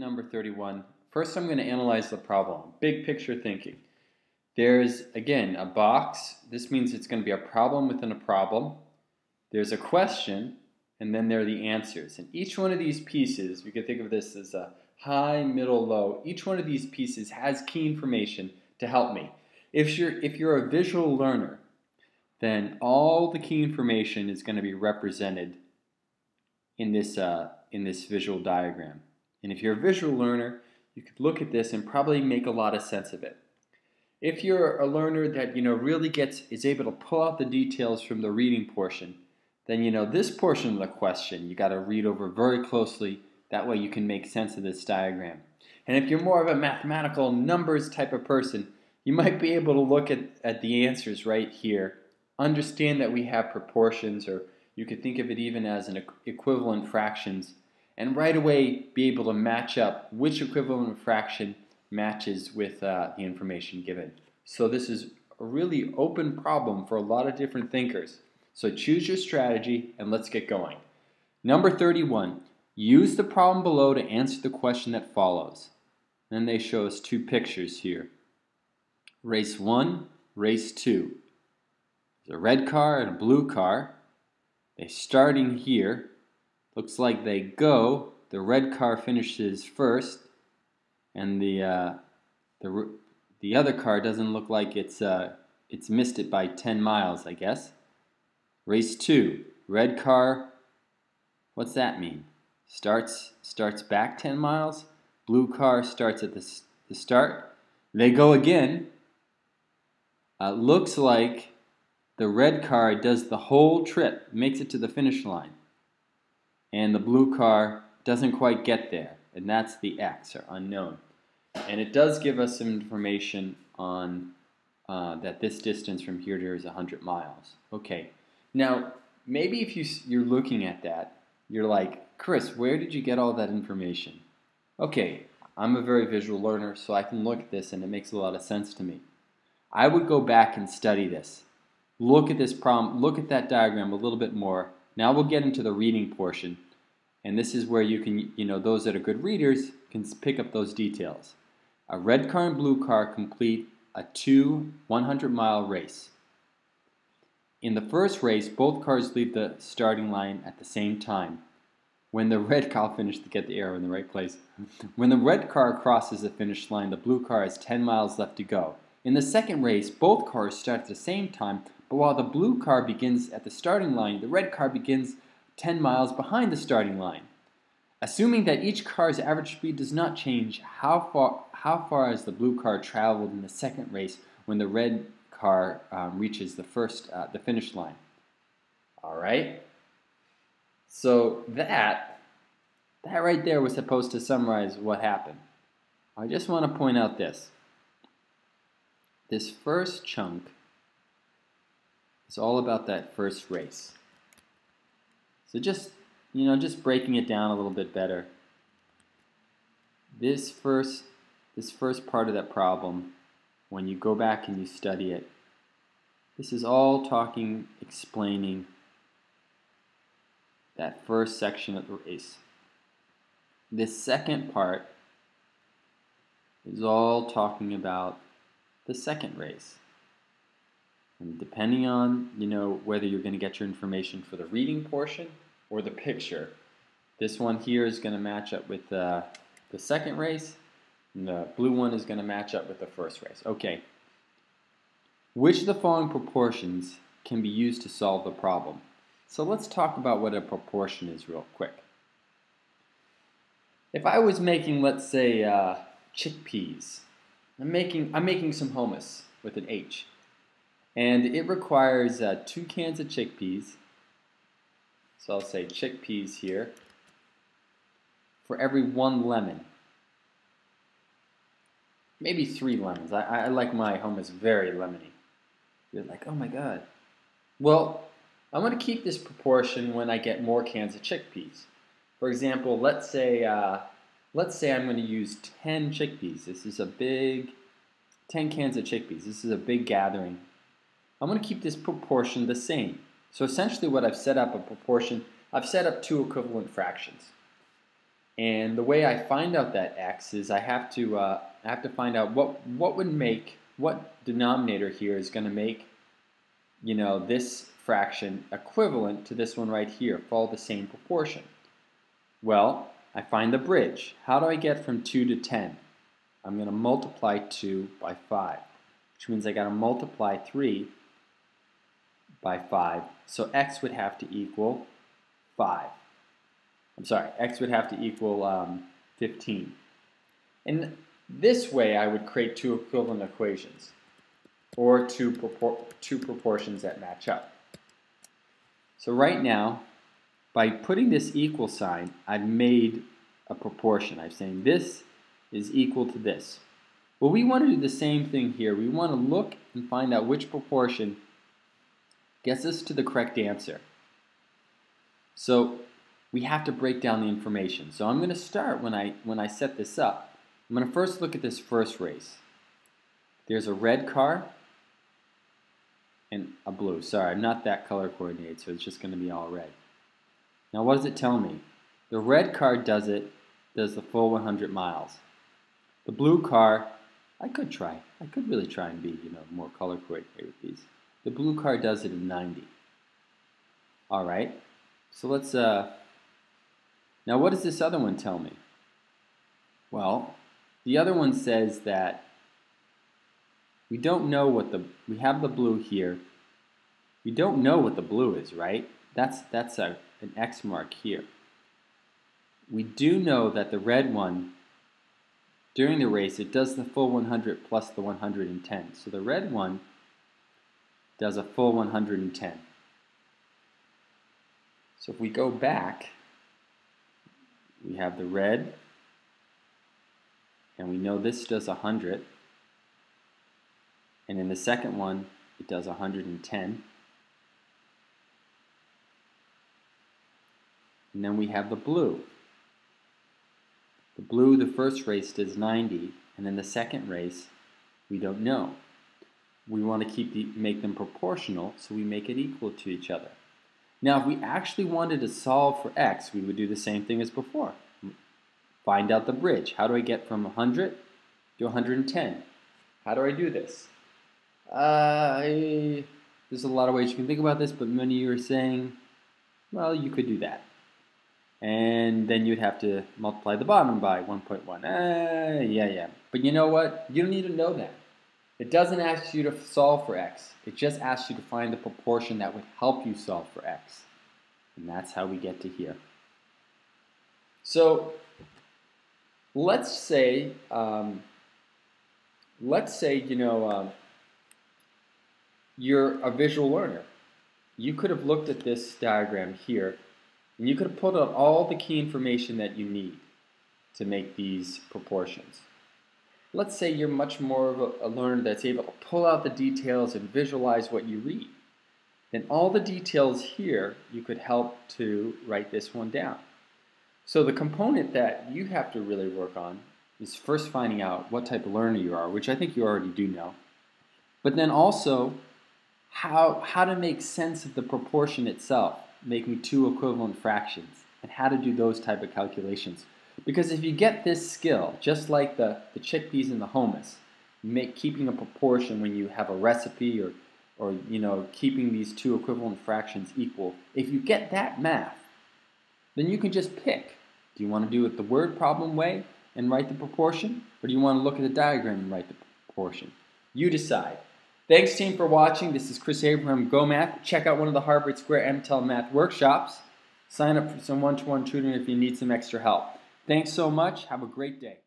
number 31. First, I'm going to analyze the problem. Big picture thinking. There's, again, a box. This means it's going to be a problem within a problem. There's a question, and then there are the answers. And each one of these pieces, we could think of this as a high, middle, low. Each one of these pieces has key information to help me. If you're, if you're a visual learner, then all the key information is going to be represented in this, uh, in this visual diagram. And if you're a visual learner, you could look at this and probably make a lot of sense of it. If you're a learner that you know really gets is able to pull out the details from the reading portion, then you know this portion of the question you got to read over very closely. That way you can make sense of this diagram. And if you're more of a mathematical numbers type of person, you might be able to look at, at the answers right here, understand that we have proportions, or you could think of it even as an equivalent fractions, and right away be able to match up which equivalent fraction matches with uh, the information given. So this is a really open problem for a lot of different thinkers. So choose your strategy and let's get going. Number 31, use the problem below to answer the question that follows. Then they show us two pictures here. Race 1, race 2. There's a red car and a blue car. They're starting here. Looks like they go. The red car finishes first and the uh, the the other car doesn't look like it's uh, it's missed it by 10 miles, I guess. Race two, red car. What's that mean? Starts starts back 10 miles. Blue car starts at the the start. They go again. Uh, looks like the red car does the whole trip, makes it to the finish line, and the blue car doesn't quite get there and that's the x, or unknown. And it does give us some information on uh, that this distance from here to here is 100 miles. Okay, now maybe if you, you're looking at that, you're like, Chris, where did you get all that information? Okay, I'm a very visual learner, so I can look at this and it makes a lot of sense to me. I would go back and study this. Look at this problem, look at that diagram a little bit more. Now we'll get into the reading portion and this is where you can, you know, those that are good readers can pick up those details. A red car and blue car complete a two 100 mile race. In the first race, both cars leave the starting line at the same time. When the red car, I'll to get the arrow in the right place. When the red car crosses the finish line, the blue car has 10 miles left to go. In the second race, both cars start at the same time, but while the blue car begins at the starting line, the red car begins 10 miles behind the starting line. Assuming that each car's average speed does not change, how far, how far has the blue car traveled in the second race when the red car um, reaches the first, uh, the finish line? All right. So that, that right there was supposed to summarize what happened. I just want to point out this. This first chunk is all about that first race. So just, you know, just breaking it down a little bit better. This first, this first part of that problem, when you go back and you study it, this is all talking, explaining that first section of the race. This second part is all talking about the second race. And depending on, you know, whether you're going to get your information for the reading portion or the picture, this one here is going to match up with uh, the second race, and the blue one is going to match up with the first race. Okay. Which of the following proportions can be used to solve the problem? So let's talk about what a proportion is real quick. If I was making, let's say, uh, chickpeas, I'm making, I'm making some hummus with an H. And it requires uh, two cans of chickpeas. So I'll say chickpeas here for every one lemon. Maybe three lemons. I, I like my hummus very lemony. You're like, oh my god. Well, I'm going to keep this proportion when I get more cans of chickpeas. For example, let's say uh, let's say I'm going to use 10 chickpeas. This is a big 10 cans of chickpeas. This is a big gathering I'm going to keep this proportion the same. So essentially what I've set up a proportion, I've set up two equivalent fractions. And the way I find out that x is I have to uh, I have to find out what what would make what denominator here is going to make you know this fraction equivalent to this one right here, follow the same proportion. Well, I find the bridge. How do I get from 2 to 10? I'm going to multiply 2 by 5, which means I got to multiply 3 by 5. So x would have to equal 5. I'm sorry, x would have to equal um, 15. And this way I would create two equivalent equations, or two, propor two proportions that match up. So right now, by putting this equal sign, I've made a proportion. I'm saying this is equal to this. Well, we want to do the same thing here. We want to look and find out which proportion gets us to the correct answer. So we have to break down the information. So I'm going to start when I, when I set this up. I'm going to first look at this first race. There's a red car and a blue. Sorry, I'm not that color coordinated, so it's just going to be all red. Now what does it tell me? The red car does it, does the full 100 miles. The blue car, I could try. I could really try and be, you know, more color coordinated with these. The blue car does it in 90. All right, so let's, uh, now what does this other one tell me? Well, the other one says that we don't know what the, we have the blue here. We don't know what the blue is, right? That's, that's a, an X mark here. We do know that the red one, during the race, it does the full 100 plus the 110. So the red one does a full 110. So if we go back, we have the red, and we know this does 100. And in the second one, it does 110. And then we have the blue. The blue, the first race, does 90, and in the second race, we don't know we want to keep the, make them proportional, so we make it equal to each other. Now, if we actually wanted to solve for x, we would do the same thing as before. Find out the bridge. How do I get from 100 to 110? How do I do this? Uh, there's a lot of ways you can think about this, but many of you are saying, well, you could do that. And then you'd have to multiply the bottom by 1.1. Uh, yeah, yeah. But you know what? You don't need to know that. It doesn't ask you to solve for x. It just asks you to find the proportion that would help you solve for x. And that's how we get to here. So let's say, um, let's say, you know, um, you're a visual learner. You could have looked at this diagram here, and you could have pulled out all the key information that you need to make these proportions. Let's say you're much more of a, learner that's able to pull out the details and visualize what you read. Then all the details here, you could help to write this one down. So the component that you have to really work on is first finding out what type of learner you are, which I think you already do know. But then also how, how to make sense of the proportion itself, making two equivalent fractions, and how to do those type of calculations. Because if you get this skill, just like the, the chickpeas and the hummus, make, keeping a proportion when you have a recipe or, or you know, keeping these two equivalent fractions equal, if you get that math, then you can just pick. Do you want to do it the word problem way and write the proportion? Or do you want to look at the diagram and write the proportion? You decide. Thanks team for watching. This is Chris Abraham, GOH Math. Check out one of the Harvard Square MTEL Math workshops. Sign up for some one-to-one -one tutoring if you need some extra help. Thanks so much. Have a great day.